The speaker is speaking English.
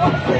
Let